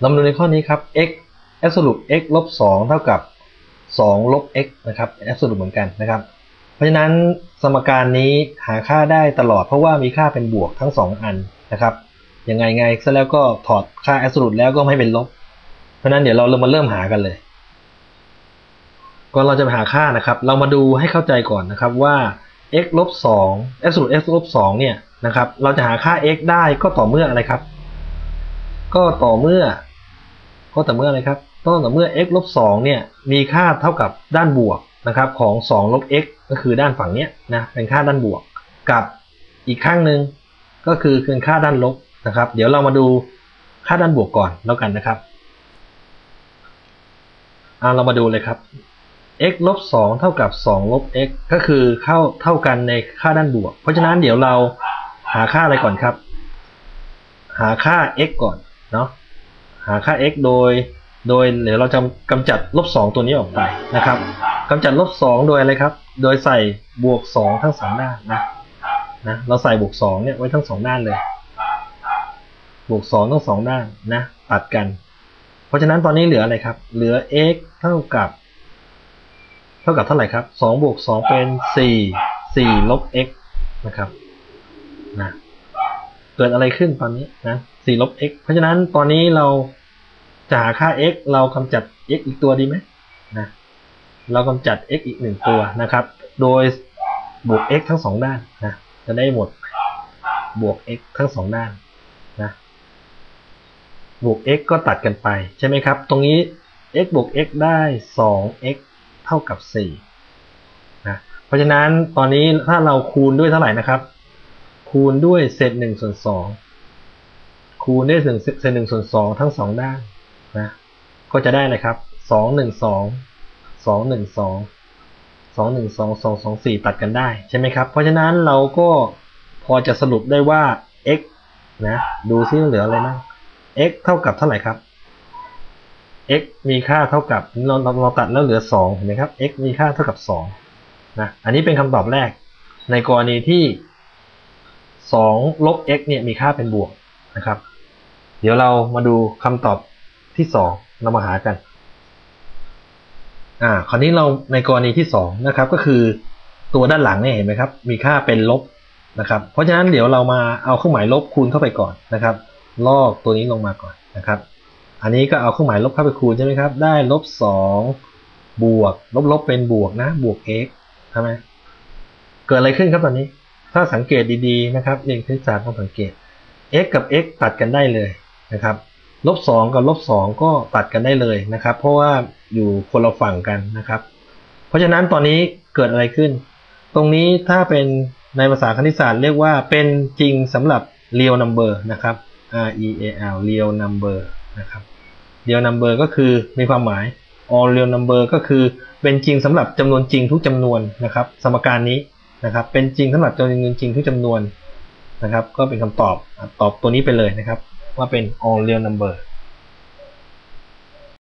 เรามาดูในข้อนี้ครับ x absolute x ลบ2เท่ากับ2ลบ x นะครับ absolute เหมือนกันนะครับ เพราะฉะนั้นสมการนี้หาค่าได้ตลอดเพราะว่ามีค่าเป็นบวกทั้ง 2 อันนะครับยังไงไงซะแล้วก็ถอดค่า absolute แล้วก็ไม่เป็นลบ เพราะนั้นเดี๋ยวเราเริ่มมาเริ่มหากันเลยก่อนเราจะไปหาค่านะครับ เรามาดูให้เข้าใจก่อนนะครับว่า x ลบ2 absolute x ลบ2เนี่ยนะครับ เราจะหาค่า x ได้ก็ต่อเมื่ออะไรครับ ก็ต่อเมื่อ ก็ต่เมื่ออะไรครับก็ต่เมื่อ x ลบ2เนี่ยมีค่าเท่ากับด้านบวกนะครับของ2ลบ x ก็คือด้านฝั่งเนี้ยนะเป็นค่าด้านบวกกับอีกข้างหนึ่งก็คือเป็นค่าด้านลบนะครับ เดี๋ยวเรามาดูค่าด้านบวกก่อนแล้วกันนะครับเอาเรามาดูเลยครับ x ลบ2เท่ากับ2ลบ x ก็คือเข้าเท่ากันในค่าด้านบวก เพราะฉะนั้นเดี๋ยวเราหาค่าอะไรก่อนครับ หาค่า x ก่อนเนาะ หาค่า x โดย โดยเดี๋ยวเราจะกำจัดลบ2ตัวนี้ออกไปนะครับกำจัดลบ2โดยอะไรครับ โดยใส่บวก 2 ทั้งสองด้านนะนะเราใส่บวก 2 เนี่ยไว้ทั้งสองด้านเลย บวก 2 ทั้งสองด้านนะตัดกัน เพราะฉะนั้นตอนนี้เหลืออะไรครับ เหลือ x เท่ากับ เท่ากับเท่าไหร่ครับ2บวก 2 เป็น 4 4ลบ x นะครับนะเกิดอะไรขึ้นตอนนี้นะ4ลบ x เพราะฉะนั้นตอนนี้เรา จะหาค่า x เรากำจัด x อีกตัวดีไหมนะเรากำจัด x อีกหนึ่งตัวนะครับ โดยบวก x ทั้งสองด้านนะจะได้หมดบวก x ทั้งสองด้านนะบวก x ก็ตัดกันไปใช่ไหมครับ ตรงนี้ x บวก x ได้ 2x เท่ากับ4นะเพราะฉะนั้นตอนนี้ถ้าเราคูณด้วยเท่าไหร่นะครับ คูณด้วยเศษ1ส่วน2คูณด้วยเศษ1ส่วน2ทั้งสองด้าน นะก็จะได้นะครับสองหนึ่งสองสองหนึ่งสองสองหนึ่งสองสองสองสี่ตัดกันได้ใช่ไหมครับ เพราะฉะนั้นเราก็พอจะสรุปได้ว่า x นะดูซิเหลืออะไรบ้าง x เท่ากับเท่าไหร่ครับ x มีค่าเท่ากับเราเราเราตัดแล้วเหลือ2เห็นไหมครับ x มีค่าเท่ากับ2นะอันนี้เป็นคำตอบแรก ในกรณีที่2ลบ x เนี่ยมีค่าเป็นบวกนะครับ เดี๋ยวเรามาดูคำตอบ ที่สองเรามาหากัน อ่า คราวนี้เราในกรณีที่สองนะครับ ก็คือตัวด้านหลังเนี่ยเห็นไหมครับ มีค่าเป็นลบนะครับ เพราะฉะนั้นเดี๋ยวเรามาเอาเครื่องหมายลบคูณเข้าไปก่อนนะครับ ลอกตัวนี้ลงมาก่อนนะครับ อันนี้ก็เอาเครื่องหมายลบเข้าไปคูณใช่ไหมครับ ได้ลบสองบวก ลบลบเป็นบวกนะ บวก x ใช่ไหมเกิดอะไรขึ้นครับตอนนี้ ถ้าสังเกตดีๆนะครับเรียนคณิตศาสตร์ต้องสังเกต x กับ x ตัดกันได้เลยนะครับ ลบสองกับลบสองก็ตัดกันได้เลยนะครับ เพราะว่าอยู่คนละฝั่งกันนะครับ เพราะฉะนั้นตอนนี้เกิดอะไรขึ้น ตรงนี้ถ้าเป็นในภาษาคณิตศาสตร์เรียกว่าเป็นจริงสำหรับ real number นะครับ r e a l real number นะครับ real number ก็คือมีความหมาย all real number ก็คือเป็นจริงสำหรับจำนวนจริงทุกจำนวนนะครับ สมการนี้นะครับ เป็นจริงสำหรับจำนวนจริงทุกจำนวนนะครับ ก็เป็นคำตอบตอบตัวนี้ไปเลยนะครับ ว่าเป็น all real number